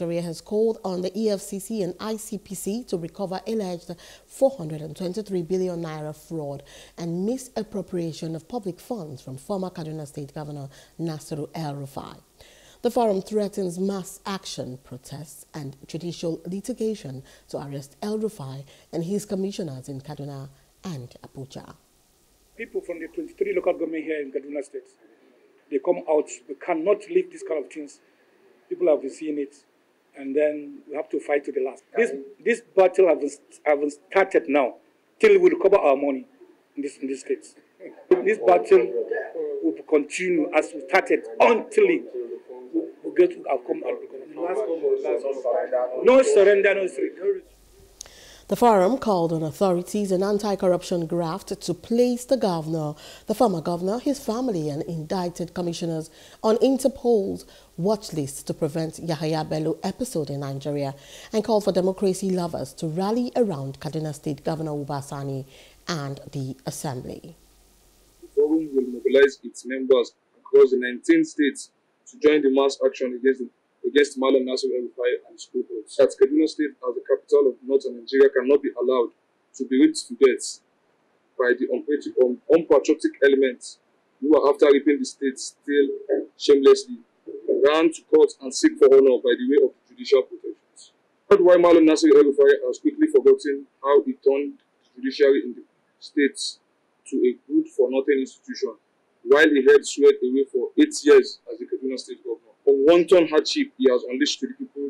Nigeria has called on the EFCC and ICPC to recover alleged 423 billion naira fraud and misappropriation of public funds from former Kaduna State Governor Nasiru El-Rufai. The forum threatens mass action, protests and judicial litigation to arrest El-Rufai and his commissioners in Kaduna and Abuja. People from the 23 local government here in Kaduna State, they come out, we cannot leave these kind of things. People have been seeing it and then we have to fight to the last. This this battle has haven't started now till we recover our money in this in this state. This battle will continue as we started until we, we get to our come out. No surrender, no surrender. The forum called on authorities and anti-corruption graft to place the governor, the former governor, his family and indicted commissioners on Interpol's watch list to prevent Yahaya Bello episode in Nigeria and called for democracy lovers to rally around Kaduna State Governor Uba Sani and the Assembly. The forum will mobilize its members across the 19 states to join the mass action against the against Malam Nasir El-Rufai and his cohorts. That Kaduna State, as the capital of northern Nigeria, cannot be allowed to be ripped to death by the unpatriotic elements who are after ripping the state still shamelessly, ran to court and seek for honor by the way of judicial protections. Not why Malam Nasir El-Rufai has quickly forgotten how he turned the judiciary in the state to a good-for-nothing institution, while he had sweat away for eight years as the Kaduna State governor wanton hardship he has unleashed to the people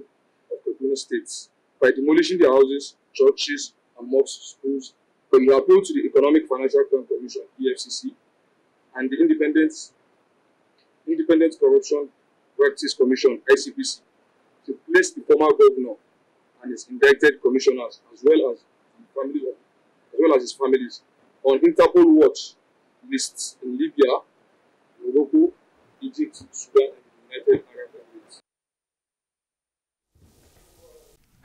of the Kaduna State by demolishing their houses, churches, and mosques, schools. But he appealed to the Economic Financial Crime Commission, EFCC, and the Independent, Independent Corruption Practice Commission, ICPC, to place the former governor and his indicted commissioners, as well as of, as well as his families, on Interpol watch lists in Libya, Morocco, Egypt, Sudan,